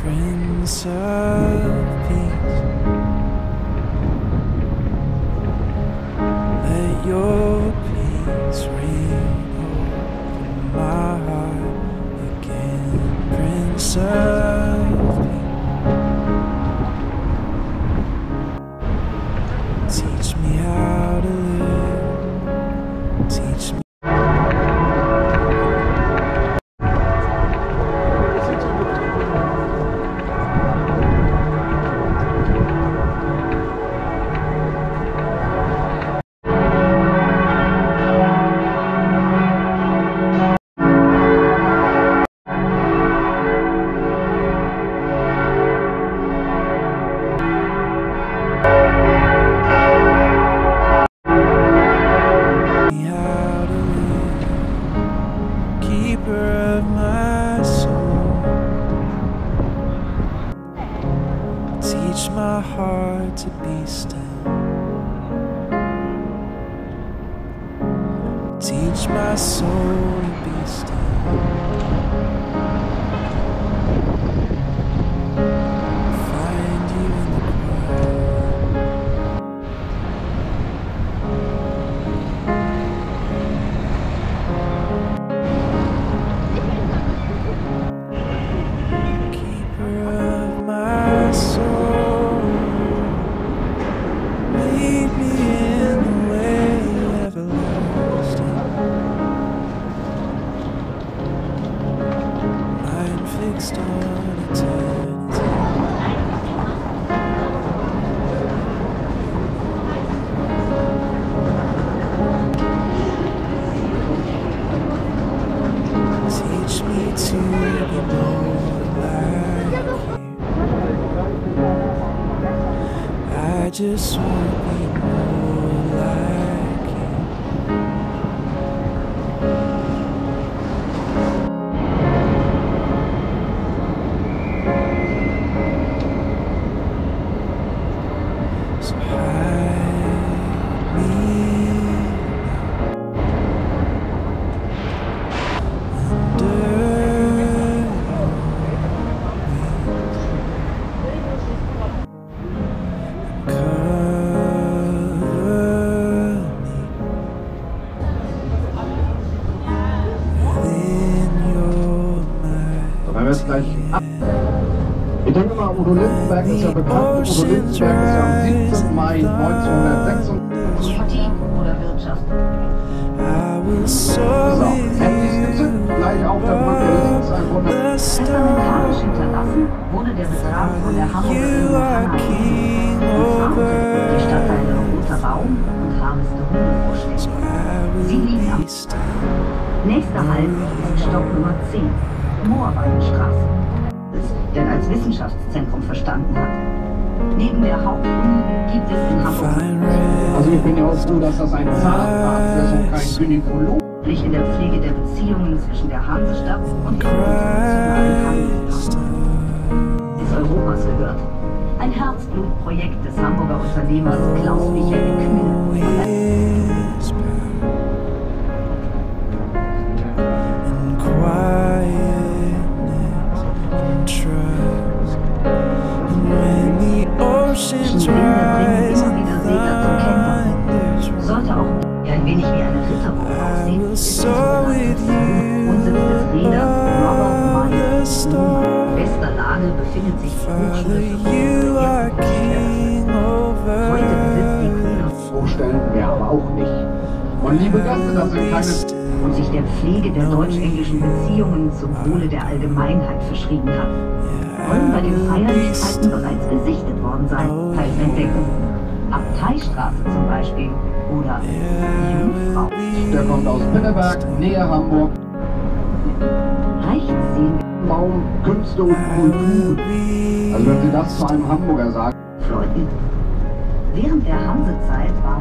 Prince of Peace. Let your peace over my heart again, Prince of to be still. Teach my soul to be still. Ich denke mal, Udo Lindenberg ist ja bekannt. Udo Lindenberg ist ja am rise 17. Mai and 1996. Politik oder Wirtschaft. So, Handys bitte. you Gleich auf der Brücke links ein Wunder. Testamentarisch hinterlassen wurde der Betrag von der Hamburger die Stadtteile Roter Baum und vorstellen. I Sie liegen am. Nächster Halt ist Stopp Nummer 10, Moorweidenstraße. Denn als Wissenschaftszentrum verstanden hat. Neben der Hauptuni gibt es in Hamburg Also ich bin ja auch froh, dass das ein Zahnarzt ist und kein Gynäkologe. In der Pflege der Beziehungen zwischen der Hansestadt und dem internationalen Handelspartner des Europas gehört. Ein Herzblutprojekt des Hamburger Unternehmers Klaus Michael Kühne. Und liebe Gäste, das sind keine und sich der Pflege der deutsch-englischen Beziehungen zum Wohle der Allgemeinheit verschrieben hat. Wollen bei den Feierlichkeiten bereits gesichtet worden sein, teils entdecken. Abteistraße zum Beispiel oder Jungfrau. Der kommt aus Pinneberg, Nähe Hamburg. Rechts sehen Baum, Künste und Kultur. Also wenn Sie das zu einem Hamburger sagen, wir Fleuten. Während der Hansezeit war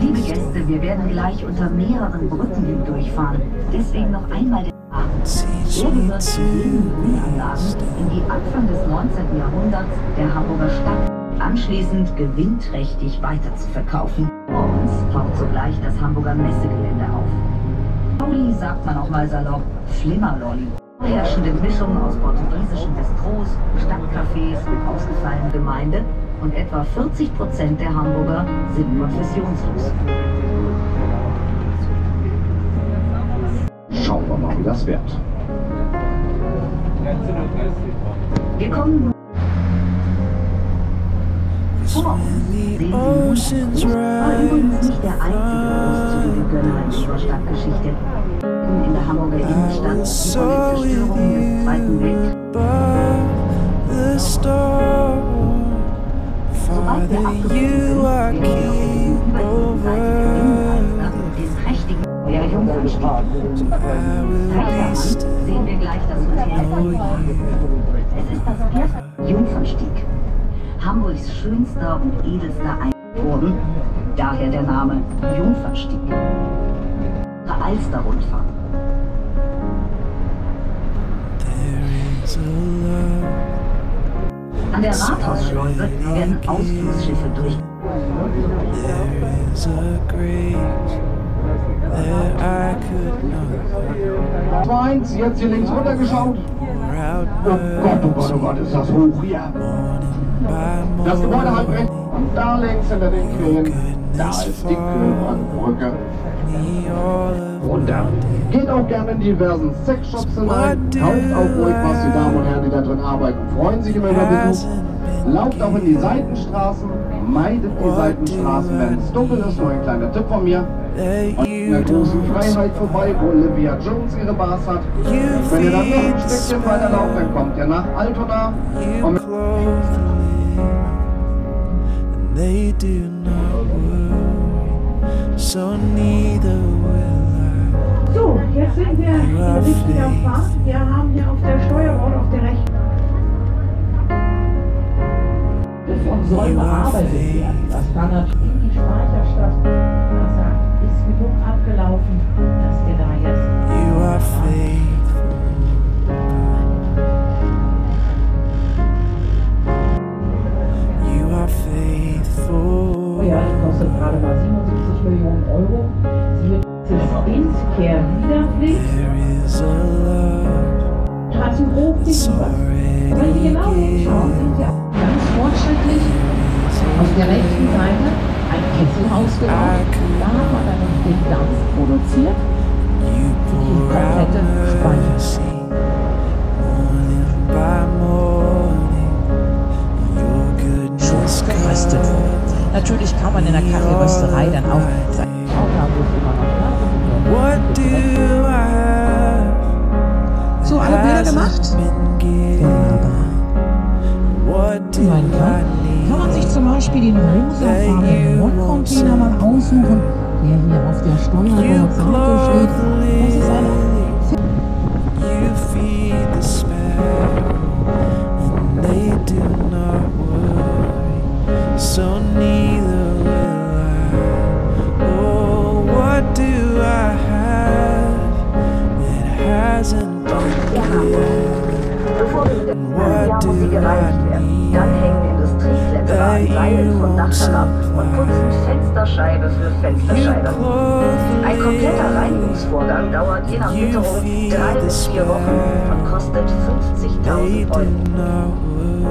Liebe Gäste, wir werden gleich unter mehreren Brücken hindurchfahren. Deswegen noch einmal der Abend. teach Er me gehört zu jenen Grünanlagen, in die Anfang des 19. Jahrhunderts der Hamburger Stadt anschließend gewinnträchtig weiter zu verkaufen. Vor uns taucht sogleich das Hamburger Messegelände auf. Lolli sagt man auch mal salopp, Flimmerlolli. Herrschende Mischung aus portugiesischen Bistros, Stadtcafés und ausgefallener Gemeinde und etwa 40 Prozent der Hamburger sind konfessionslos. Schauen wir mal, wie das wird. Wir kommen nun vor uns. Sehen Sie übrigens rise nicht der einzige großzügige Gönner in unserer Stadtgeschichte. In der Hamburger Innenstadt, die von Schönster und edelster Einturm, daher der Name Jungfernstieg. Alsterrundfahrt. there is a love. An der Rathausschleuse werden Ausflugsschiffe durch. There is a grace that I could not 2-1, jetzt hier links runter geschaut. pour out Oh Gott, oh Gott, oh Gott, ist das hoch hier. by Das Gebäude halb rechts und da links hinter den Krähen, da ist die Kühlbrandbrücke. Of Runter. Geht auch gerne in diversen Sexshops hinein. Kauft auch ruhig was. Die Damen und Herren, die da drin arbeiten, freuen sich immer über Besuch. Lauft auch in die Seitenstraßen. Meidet die Seitenstraßen, wenn es dunkel ist. Nur ein kleiner Tipp von mir. Und in der großen. Freiheit vorbei, wo Olivia Jones ihre Bars hat. Wenn ihr dann noch ein Stückchen weiter lauft, dann kommt ihr nach Altona. They do not worry. So neither will So, jetzt sind wir hier richtig am Fahrt. Wir haben hier auf der Steuerbord auf der rechten. Davon soll bearbeitet werden. Das kann natürlich in die Speicherstadt. Da sagt, ist genug abgelaufen, dass wir da jetzt. Kostet gerade mal 77 Millionen Euro. Sie wird jetzt ins Kehrwiederpflicht. There is a love Straßenhof that's gegenüber. already Wenn Sie genau hinschauen, sind auch ganz fortschrittlich auf der rechten Seite ein Kesselhaus gebaut. Da hat man dann den Dampf produziert. You pour out Natürlich kann man in der Kaffeerösterei dann auch seine I have? So, alle Bilder gemacht? Wunderbar. Mein Gott. Kann man sich zum Beispiel den rosafarbenen Rollcontainer mal aussuchen, der hier auf der steht. the Das ist eine Herab und putzen Fensterscheibe für Fensterscheibe. Ein kompletter. Reinigungsvorgang dauert je nach Witterung drei bis vier Wochen und kostet They 50.000 do Euro.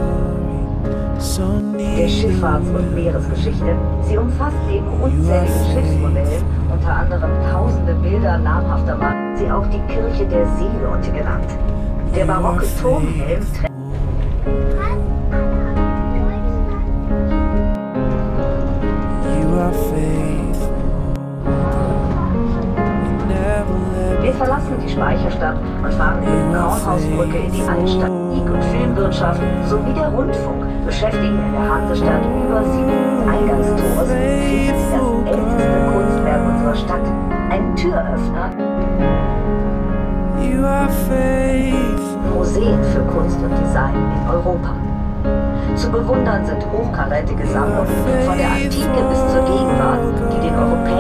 Der Schifffahrts- und Meeresgeschichte. Sie umfasst neben unzähligen Schiffsmodellen, unter anderem tausende Bilder namhafter Mann, sie auch die Kirche der Seeleute genannt. Der barocke Turmhelm trägt verlassen die Speicherstadt und fahren über die Braunhausbrücke in die Altstadt. Musik- und Filmwirtschaft sowie der Rundfunk beschäftigen in der Hansestadt über sieben sich das älteste Kunstwerk unserer Stadt. Ein Türöffner. Museen für Kunst und Design in Europa. Zu bewundern sind hochkarätige Sammlungen von der Antike bis zur Gegenwart, die den europäischen,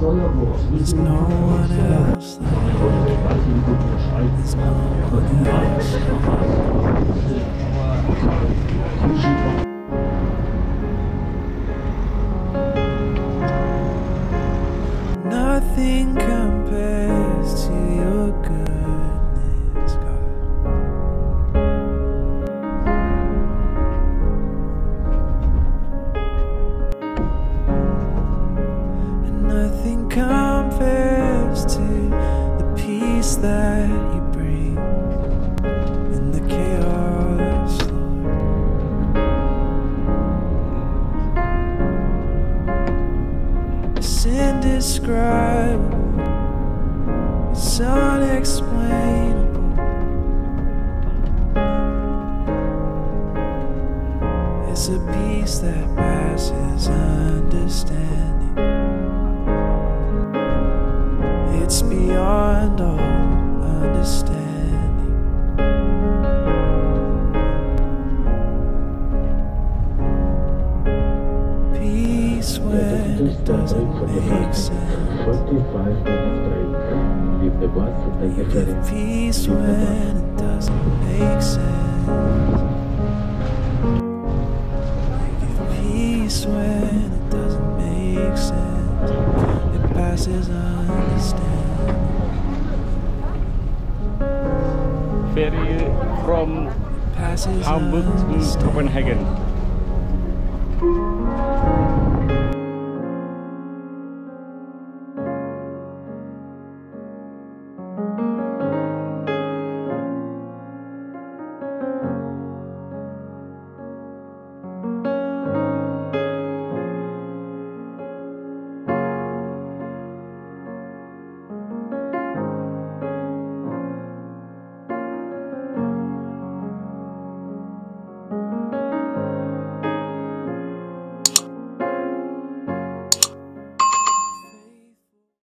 There's no one else like you. No one else. Nothing it's unexplainable. It's a peace that passes understanding. It's beyond all understanding. It doesn't make sense. 45 minutes break. Leave the bus at the Give ferry. peace when it doesn't make sense. Give peace when it doesn't make sense. It passes understanding. ferry from Passes Hamburg to understanding. Copenhagen.